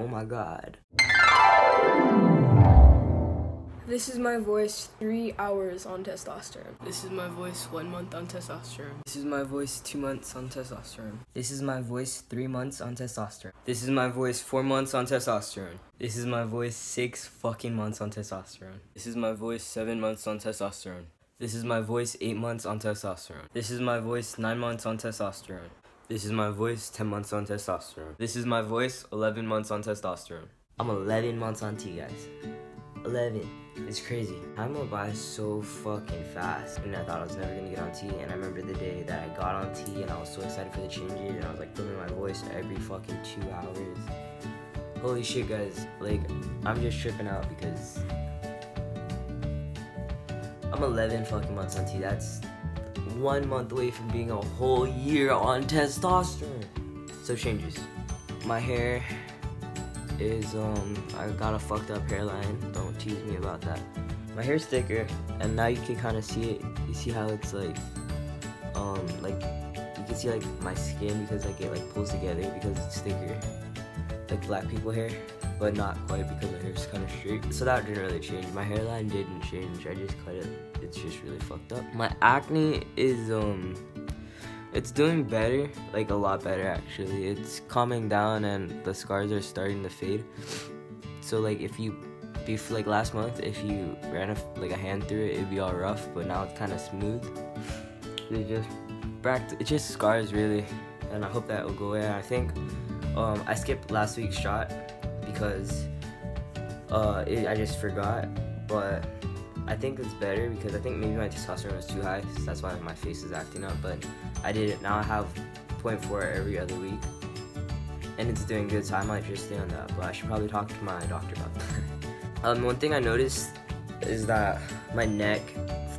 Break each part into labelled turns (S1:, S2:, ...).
S1: Oh my god.
S2: This is my voice three hours on testosterone.
S3: This is my voice one month on testosterone.
S1: This is my voice two months on testosterone. This is my voice three months on testosterone. This is my voice four months on testosterone. This is my voice six fucking months on testosterone. This is my voice seven months on testosterone. This is my voice eight months on testosterone. This is my voice nine months on testosterone. This is my voice 10 months on testosterone. This is my voice 11 months on testosterone. I'm 11 months on T, guys. 11. It's crazy. Time went by so fucking fast. And I thought I was never gonna get on T. And I remember the day that I got on T and I was so excited for the changes. And I was like filming my voice every fucking two hours. Holy shit, guys. Like, I'm just tripping out because I'm 11 fucking months on T. That's one month away from being a whole year on testosterone. So changes. My hair is um I got a fucked up hairline. Don't tease me about that. My hair's thicker and now you can kind of see it. You see how it's like um like you can see like my skin because like it like pulls together because it's thicker. Like black people hair, but not quite because my hair's kind of straight. So that didn't really change. My hairline didn't change. I just cut it. It's just really fucked up. My acne is um it's doing better, like a lot better actually. It's calming down and the scars are starting to fade. So like if you before like last month if you ran a, like a hand through it it'd be all rough but now it's kind of smooth it just it just scars really and i hope that will go away i think um i skipped last week's shot because uh it, i just forgot but i think it's better because i think maybe my testosterone was too high so that's why my face is acting up but i did it now i have 0.4 every other week and it's doing good so i might just stay on that but i should probably talk to my doctor about that um, one thing I noticed is that my neck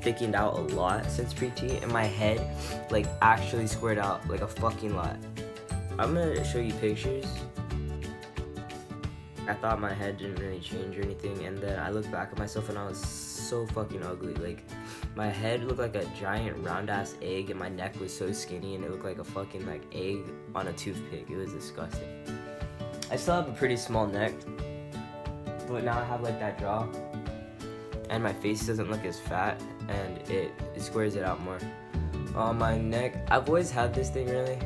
S1: thickened out a lot since pre-T and my head like actually squared out like a fucking lot. I'm gonna show you pictures. I thought my head didn't really change or anything and then I looked back at myself and I was so fucking ugly. Like my head looked like a giant round ass egg and my neck was so skinny and it looked like a fucking like egg on a toothpick. It was disgusting. I still have a pretty small neck but now I have like that jaw and my face doesn't look as fat and it, it squares it out more. On my neck, I've always had this thing really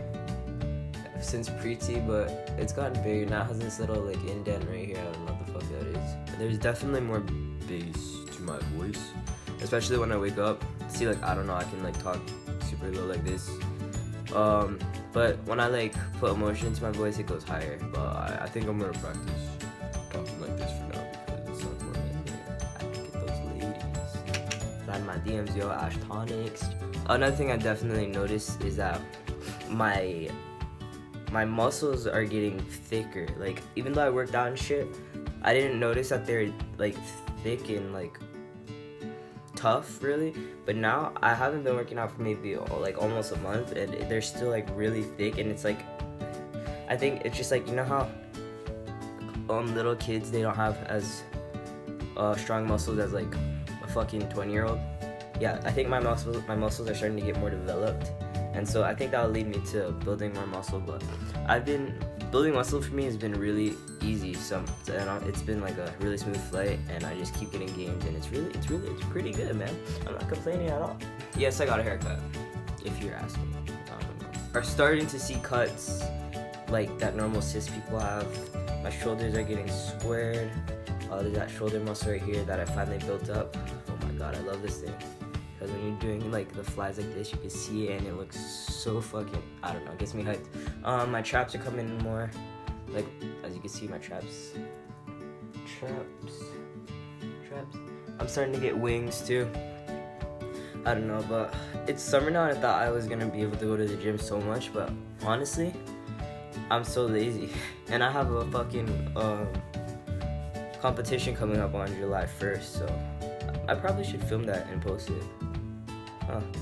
S1: since pre-T, but it's gotten bigger. Now has this little like indent right here. I don't know what the fuck that is. There's definitely more bass to my voice, especially when I wake up. See, like I don't know, I can like talk super low like this. Um, but when I like put emotion into my voice, it goes higher. But I, I think I'm gonna practice talking like this for now because it sounds more. I can get those ladies. Slide my DMs, yo, Ash Tonics. Another thing I definitely noticed is that my my muscles are getting thicker. Like even though I worked out and shit, I didn't notice that they're like thick and like tough really. But now i haven't been working out for maybe like almost a month and they're still like really thick and it's like i think it's just like you know how um little kids they don't have as uh, strong muscles as like a fucking 20 year old yeah i think my muscles my muscles are starting to get more developed and so i think that'll lead me to building more muscle but i've been building muscle for me has been really easy so and it's been like a really smooth flight and i just keep getting gains and it's really it's really it's pretty good man i'm not complaining at all yes i got a haircut if you're asking are starting to see cuts like that normal cis people have my shoulders are getting squared. Uh, there's that shoulder muscle right here that I finally built up. Oh my god, I love this thing. Because when you're doing like the flies like this, you can see it and it looks so fucking, I don't know, gets me hyped. Um, my traps are coming more. Like, as you can see, my traps. Traps. Traps. I'm starting to get wings too. I don't know, but it's summer now and I thought I was gonna be able to go to the gym so much, but honestly, I'm so lazy. And I have a fucking um, competition coming up on July 1st, so I probably should film that and post it.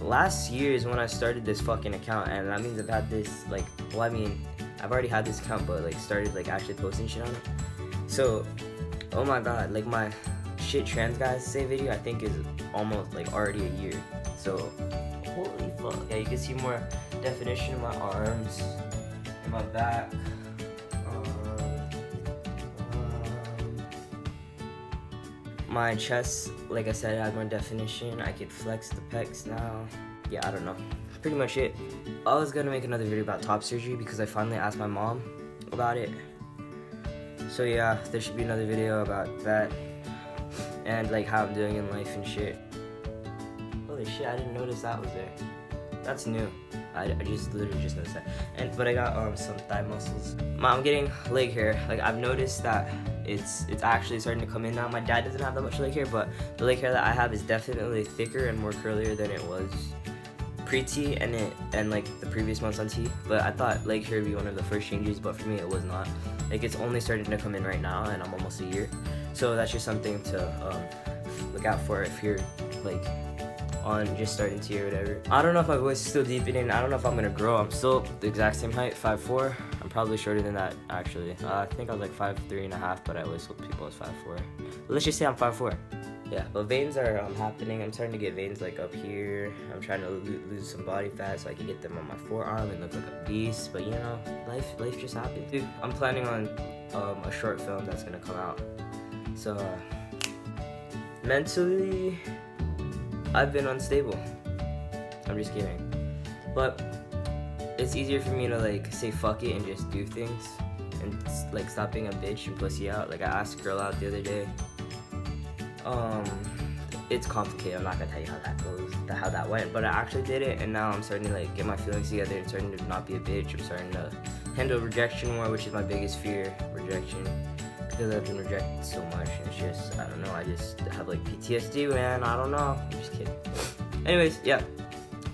S1: Last year is when I started this fucking account, and that means I've had this, like, well, I mean, I've already had this account, but, like, started, like, actually posting shit on it. So, oh my god, like, my shit trans guys say video, I think, is almost, like, already a year. So, holy fuck. Yeah, you can see more definition in my arms, in my back. My chest, like I said, had more definition. I could flex the pecs now. Yeah, I don't know. Pretty much it. I was gonna make another video about top surgery because I finally asked my mom about it. So yeah, there should be another video about that and like how I'm doing in life and shit. Holy shit, I didn't notice that was there. That's new. I, I just literally just noticed that. And but I got um some thigh muscles. I'm getting leg hair. Like I've noticed that it's it's actually starting to come in now. My dad doesn't have that much leg hair, but the leg hair that I have is definitely thicker and more curlier than it was pre-T and it and like the previous months on T. But I thought leg hair would be one of the first changes, but for me it was not. Like it's only starting to come in right now, and I'm almost a year. So that's just something to um, look out for if you're like on just starting T or whatever. I don't know if my voice is still deepening. I don't know if I'm gonna grow. I'm still the exact same height, 5'4". I'm probably shorter than that actually. Uh, I think I was like five three and a half, but I always told people I was 5'4". Let's just say I'm 5'4". Yeah, but veins are um, happening. I'm starting to get veins like up here. I'm trying to lo lose some body fat so I can get them on my forearm and look like a beast. But you know, life life just happens. Dude, I'm planning on um, a short film that's gonna come out. So uh, mentally, I've been unstable. I'm just kidding. But it's easier for me to like say fuck it and just do things and like stop being a bitch and pussy out. Like I asked a girl out the other day. Um, it's complicated. I'm not gonna tell you how that goes, how that went, but I actually did it, and now I'm starting to like get my feelings together and starting to not be a bitch. I'm starting to handle rejection more, which is my biggest fear, rejection because I've been rejected so much. It's just, I don't know, I just have like PTSD, man. I don't know. I'm just kidding. Anyways, yeah.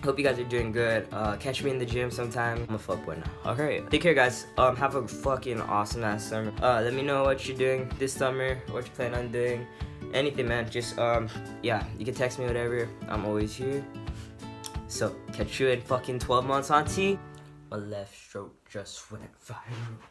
S1: Hope you guys are doing good. Uh, catch me in the gym sometime. I'm a fuckboy now. Alright, take care, guys. Um, have a fucking awesome ass summer. Uh, let me know what you're doing this summer, what you plan on doing, anything, man. Just um, yeah, you can text me whatever. I'm always here. So catch you in fucking 12 months on T. My left stroke just went viral.